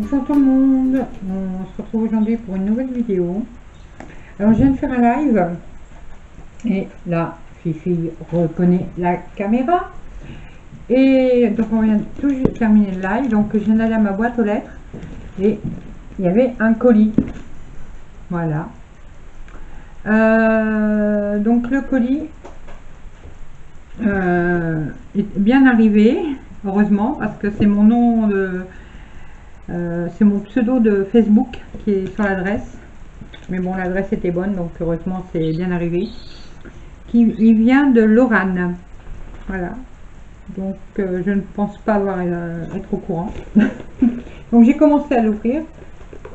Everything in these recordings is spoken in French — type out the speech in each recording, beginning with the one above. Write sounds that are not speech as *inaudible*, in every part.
Bonjour tout le monde, on se retrouve aujourd'hui pour une nouvelle vidéo. Alors je viens de faire un live. Et là Fifi reconnaît la caméra. Et donc on vient tout juste terminer le live. Donc je viens d'aller à ma boîte aux lettres. Et il y avait un colis. Voilà. Euh, donc le colis euh, est bien arrivé heureusement parce que c'est mon nom de euh, c'est mon pseudo de Facebook qui est sur l'adresse. Mais bon, l'adresse était bonne, donc heureusement c'est bien arrivé. Qui, il vient de Lorane. Voilà. Donc euh, je ne pense pas avoir euh, être au courant. *laughs* donc j'ai commencé à l'ouvrir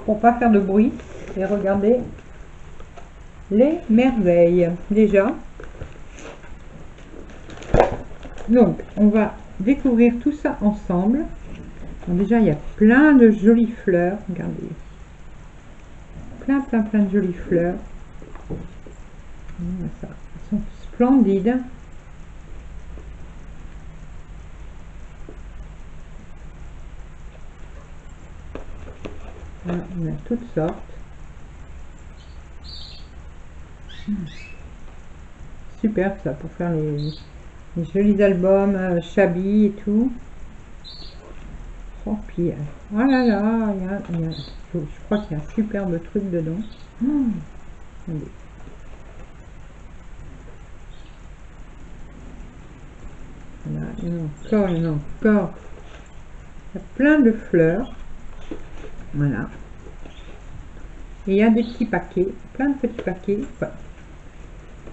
pour pas faire de bruit et regarder les merveilles déjà. Donc on va découvrir tout ça ensemble déjà, il y a plein de jolies fleurs. Regardez. Plein, plein, plein de jolies fleurs. Ça, elles sont splendides. on a toutes sortes. Super ça pour faire les, jolis albums, euh, et tout. Oh, puis, oh là là, il y a, je, crois qu'il y a un superbe truc dedans. Voilà, il y a encore, encore. Il y a plein de fleurs. Voilà. Et il y a des petits paquets, plein de petits paquets.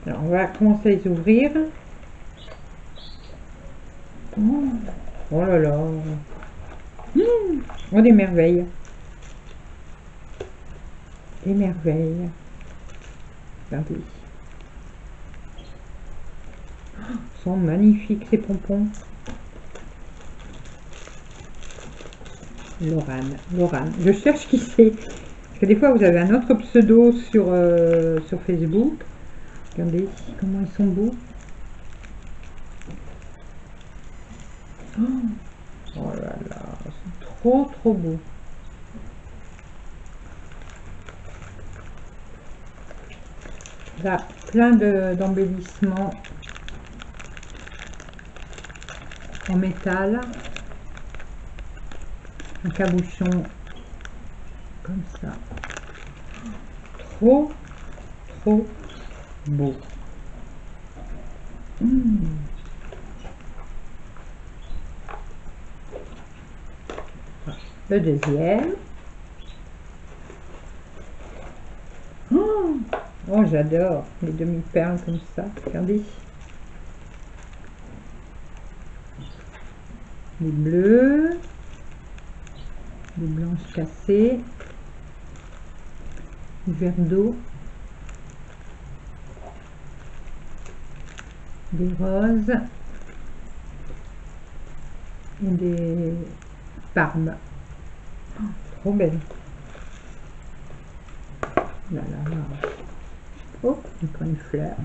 Alors, on va commencer à les ouvrir. Oh, oh là là. Mmh. Oh, des merveilles. Des merveilles. Regardez. Oh, sont magnifiques ces pompons. Lorane, Lorane. Je cherche qui c'est. Parce que des fois, vous avez un autre pseudo sur, euh, sur Facebook. Regardez comment ils sont beaux. Oh, trop trop beau. Là, plein d'embellissements en métal. Un cabochon comme ça. Trop, trop beau. Mmh. Le deuxième. Oh, oh j'adore les demi-perles comme ça. Regardez. Les bleus. Les blanches cassées. Du verre d'eau. Des roses. Et des parmes. Trop belle. Là, là, là. Oh, encore une fleur.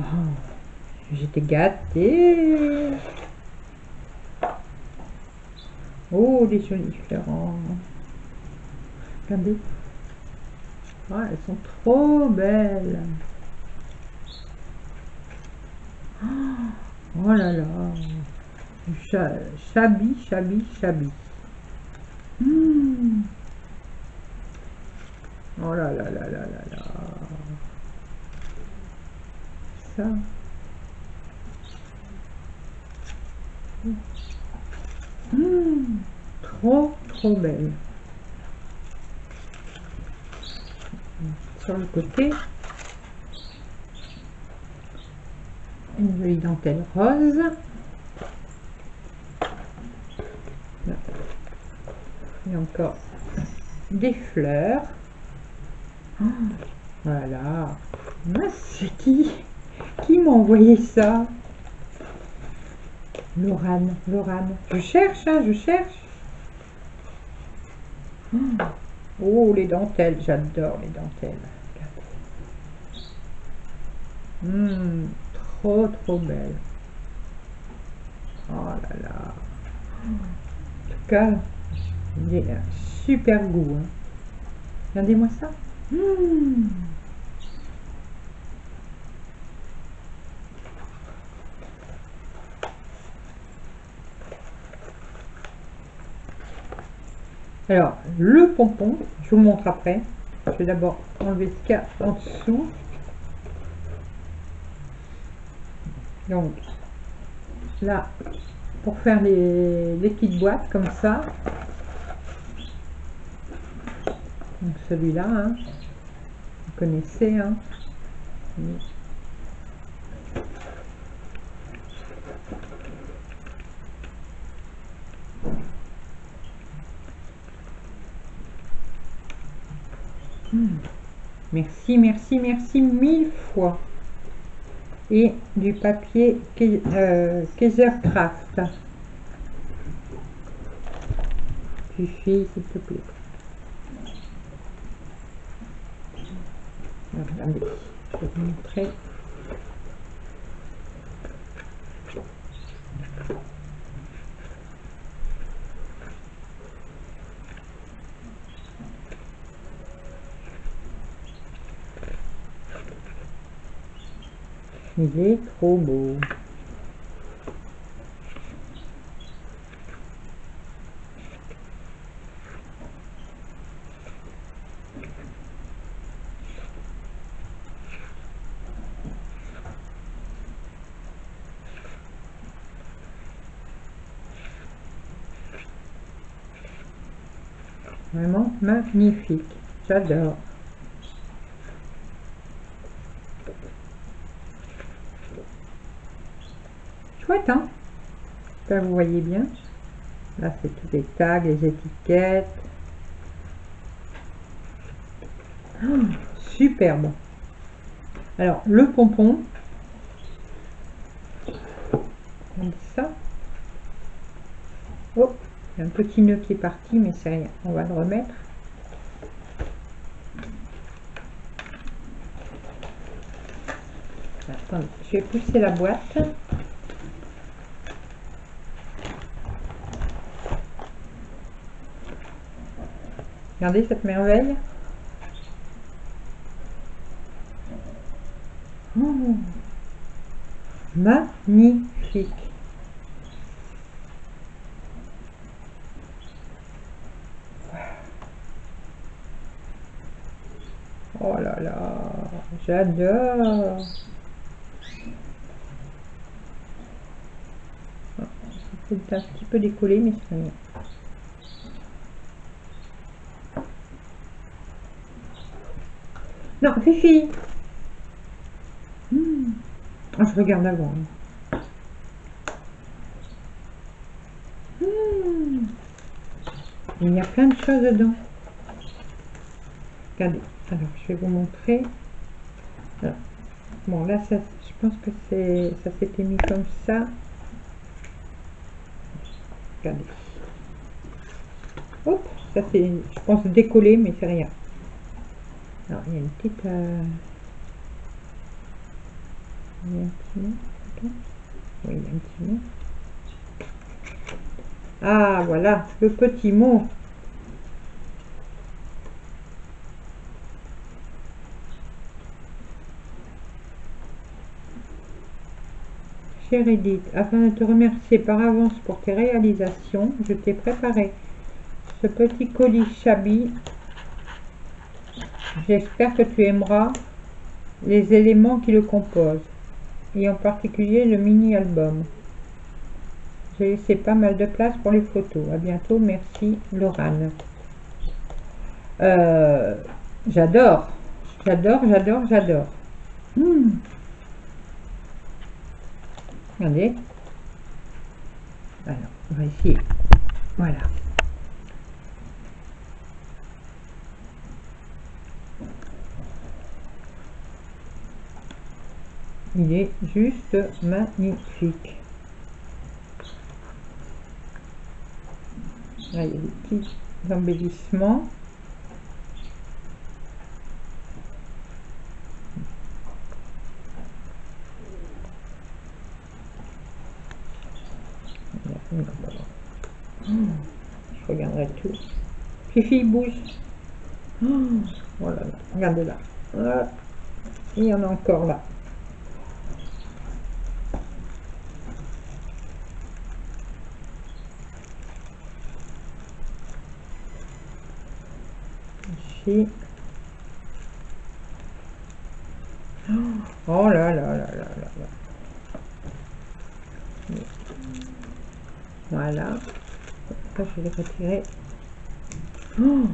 Oh, J'étais gâtée. Oh, des jolies fleurs. Regardez. Oh, elles sont trop belles. Oh là là. Chabi, chabi, chabi. Hmm. Oh là là là là là là. Ça. Hmm. Trop, trop belle. Sur le côté, une jolie dentelle rose. Et encore des fleurs. Oh, voilà. C'est qui Qui m'a envoyé ça? Lorane, Lorane. Je cherche, hein, je cherche. Les dentelles, j'adore les dentelles. Mmh, trop trop belle. Oh là là. En tout cas, il est un super goût. hein. Regardez-moi ça. Mmh. Alors, le pompon, je vous montre après. Je vais d'abord enlever ce qu'il y a en dessous. Donc, là, pour faire les, les petites boîtes comme ça. Donc celui-là, hein, vous connaissez. Hein. Merci, merci, merci mille fois. Et du papier euh, Kaisercraft. Fifi, s'il te plaît. Regardez, je vais vous montrer. Il est trop beau. Vraiment magnifique. J'adore. Chouette, hein Là, vous voyez bien. Là, c'est tous les tags, les étiquettes. Ah, superbe. Alors, le pompon. On dit ça. Oh, il y a un petit nœud qui est parti, mais c'est rien. On va le remettre. Attendez, je vais pousser la boîte. Regardez cette merveille. Oh, magnifique. Oh là là, j'adore. C'est un petit peu décollé, mais c'est rien. Non, Hmm. Ah, Je regarde avant. Hmm. Il y a plein de choses dedans. Regardez. Alors, je vais vous montrer. Bon, là, ça, je pense que c'est, ça s'était mis comme ça. Regardez. Hop, ça c'est, je pense, décollé, mais c'est rien. Alors, il y a une petite... il mot. Ah, voilà, le petit mot. Chère Edith, afin de te remercier par avance pour tes réalisations, je t'ai préparé ce petit colis Chabi. J'espère que tu aimeras les éléments qui le composent, et en particulier le mini-album. J'ai laissé pas mal de place pour les photos. À bientôt, merci Laurane. Euh, j'adore, j'adore, j'adore, j'adore. Hmm. Regardez. Alors, on va essayer. Voilà. Il est juste magnifique. Là, il y a des petits embellissements. Je regarderai tout. Fifi, bouge. Oh, voilà, regardez là. Il y en a encore là. Ici. Oh là là là là là là. Voilà. je vais retirer. Oh,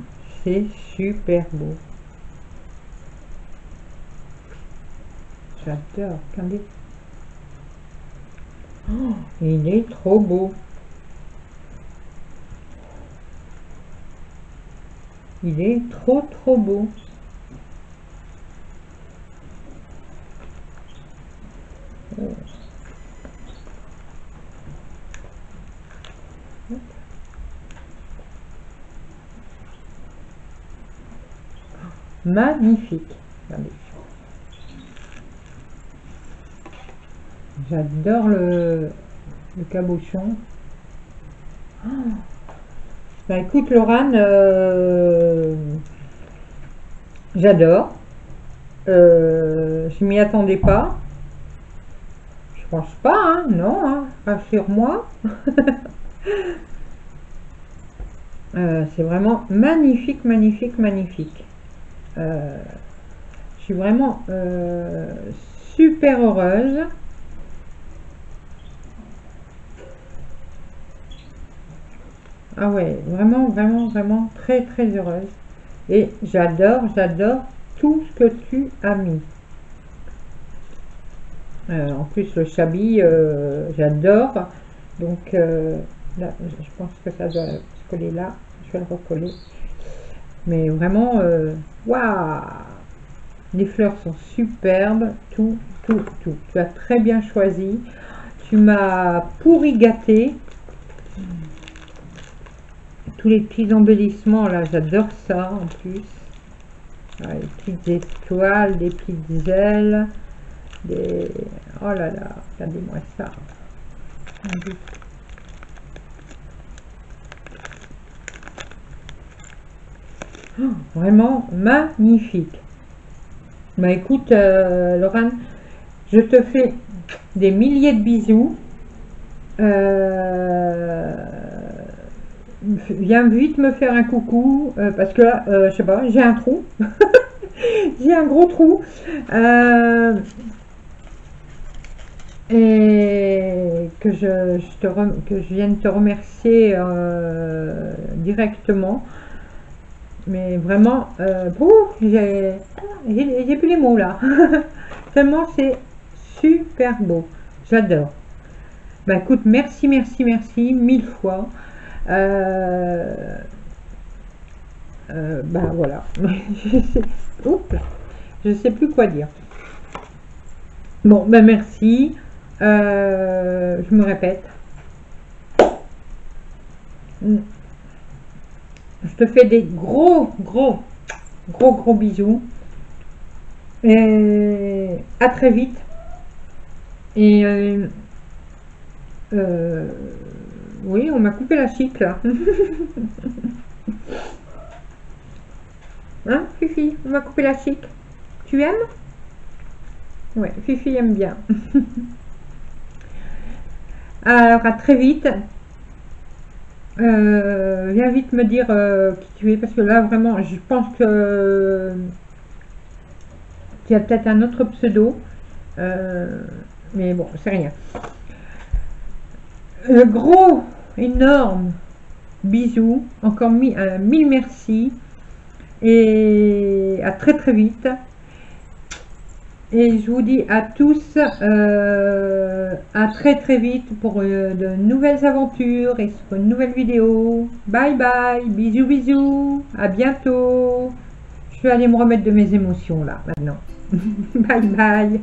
c'est super beau. J'adore. Regardez. Oh, il est trop beau. Il est trop trop beau. Magnifique. J'adore le, cabochon. Bah écoute Laurent, euh, j'adore. Euh, je m'y attendais pas. Je pense pas, hein, non, hein, rassure-moi. *laughs* Euh, c'est vraiment magnifique, magnifique, magnifique. je suis vraiment super heureuse. Ah ouais, vraiment, vraiment, vraiment très, très heureuse. Et j'adore, j'adore tout ce que tu as mis. Euh, en plus, le chablis, euh, j'adore. Donc, euh, là, je pense que ça doit se coller là. Je vais le recoller. Mais vraiment, waouh Les fleurs sont superbes. Tout, tout, tout. Tu as très bien choisi. Tu m'as pourri gâté les petits embellissements là, j'adore ça en plus. les petites étoiles, des petites ailes, des... Oh là là, regardez-moi ça. Oh, vraiment magnifique. Bah écoute, euh, je te fais des milliers de bisous. Euh, viens vite me faire un coucou euh, parce que là, euh, je sais pas, j'ai un trou. *laughs* j'ai un gros trou. Euh, et que je, te que je vienne te remercier directement. Mais vraiment, j'ai plus les mots là. *laughs* Tellement c'est super beau. J'adore. Bah écoute, merci, merci, merci mille fois. Euh, euh, ben voilà. *laughs* je sais, je sais plus quoi dire. Bon, ben merci. Euh, je me répète. Je te fais des gros, gros, gros, gros bisous. Et à très vite. Et oui, on m'a coupé la chic là. *laughs* hein, Fifi On m'a coupé la chic. Tu aimes? Ouais, Fifi aime bien. *laughs* Alors, à très vite. Euh, viens vite me dire euh, qui tu es, parce que là, vraiment, je pense que tu as peut-être un autre pseudo. Euh, mais bon, c'est rien. Le gros énorme bisous, encore mille, euh, mille merci et à très très vite. Et je vous dis à tous euh, à très très vite pour euh, de nouvelles aventures et sur une nouvelle vidéo. Bye bye, bisous bisous, à bientôt. Je vais aller me remettre de mes émotions là maintenant. *laughs* bye bye.